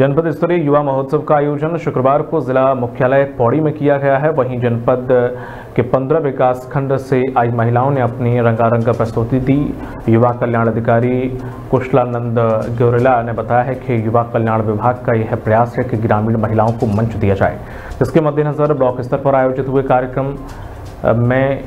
जनपद स्तरीय युवा महोत्सव का आयोजन शुक्रवार को जिला मुख्यालय पौड़ी में किया गया है। वहीं जनपद के पंद्रह विकास खंड से आई महिलाओं ने अपनी रंगारंग प्रस्तुति दी। युवा कल्याण अधिकारी कुशलानंद ग्योरेला ने बताया है कि युवा कल्याण विभाग का यह प्रयास है कि ग्रामीण महिलाओं को मंच दिया जाए। जिसके मद्देनजर ब्लॉक स्तर पर आयोजित हुए कार्यक्रम में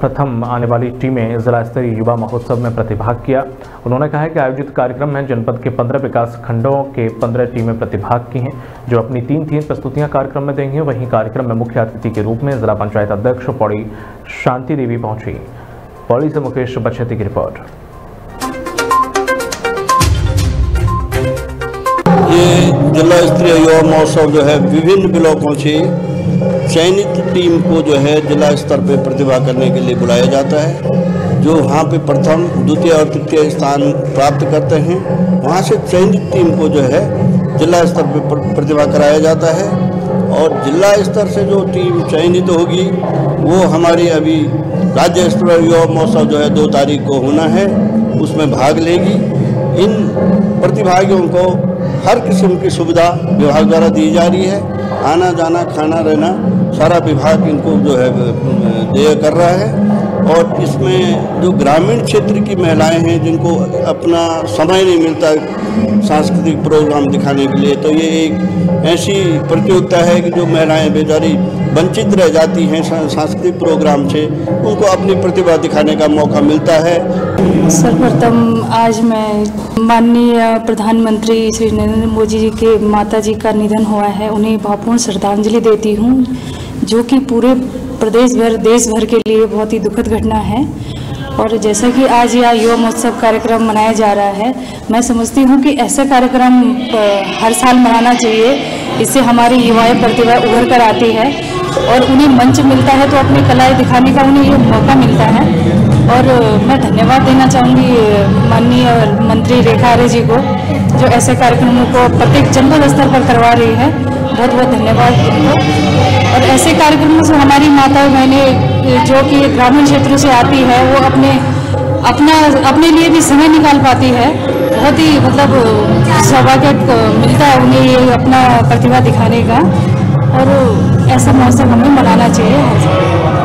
प्रथम आने वाली टीमें जिला स्तरीय युवा महोत्सव में प्रतिभाग किया। उन्होंने कहा है कि आयोजित कार्यक्रम में जनपद के 15 विकास खंडों के 15 टीमें प्रतिभाग की हैं। जो अपनी तीन तीन प्रस्तुतियाँ कार्यक्रम में देंगी, वहीं कार्यक्रम में मुख्य अतिथि के रूप में जिला पंचायत अध्यक्ष पौड़ी शांति देवी पहुँची। पौड़ी से मुकेश बछेती की रिपोर्ट। ये जिला स्तरीय युवा महोत्सव जो है विभिन्न ब्लॉकों से चयनित टीम को जो है जिला स्तर पे प्रतिभा करने के लिए बुलाया जाता है, जो वहाँ पे प्रथम, द्वितीय और तृतीय स्थान प्राप्त करते हैं। वहाँ से चयनित टीम को जो है जिला स्तर पे प्रतिभा कराया जाता है और जिला स्तर से जो टीम चयनित होगी, वो हमारी अभी राज्य स्तरीय युवा महोत्सव जो है दो तारीख को होना है, उसमें भाग लेगी। इन प्रतिभागियों को हर किस्म की सुविधा विभाग द्वारा दी जा रही है। आना जाना, खाना रहना, सारा विभाग इनको जो है, देय कर रहा है। और इसमें जो ग्रामीण क्षेत्र की महिलाएँ हैं, जिनको अपना समय नहीं मिलता सांस्कृतिक प्रोग्राम दिखाने के लिए तो ये एक ऐसी प्रतियोगिता है कि जो महिलाएँ बेचारी वंचित रह जाती हैं सांस्कृतिक प्रोग्राम से, उनको अपनी प्रतिभा दिखाने का मौका मिलता है। सर्वप्रथम आज मैं माननीय प्रधानमंत्री श्री नरेंद्र मोदी जी के माता जी का निधन हुआ है, उन्हें भावपूर्ण श्रद्धांजलि देती हूँ, जो कि पूरे प्रदेश भर, देश भर के लिए बहुत ही दुखद घटना है। और जैसा कि आज यह युवा महोत्सव कार्यक्रम मनाया जा रहा है, मैं समझती हूँ कि ऐसा कार्यक्रम हर साल मनाना चाहिए, इससे हमारी युवाएँ प्रतिभा उभर कर आती है। और उन्हें मंच मिलता है तो अपनी कलाएँ दिखाने का उन्हें ये मौका मिलता है। और मैं धन्यवाद देना चाहूँगी माननीय मंत्री रेखा आर्य जी को, जो ऐसे कार्यक्रमों को प्रत्येक जनपद स्तर पर करवा रही है। बहुत बहुत धन्यवाद उनको। और ऐसे कार्यक्रमों से हमारी माताएँ बहनें जो कि ग्रामीण क्षेत्रों से आती है, वो अपने, अपना, अपने लिए भी समय निकाल पाती है। बहुत ही मतलब सौभाग्य मिलता है उन्हें ये अपना प्रतिभा दिखाने का। और ऐसा मौसम हमें मनाना चाहिए।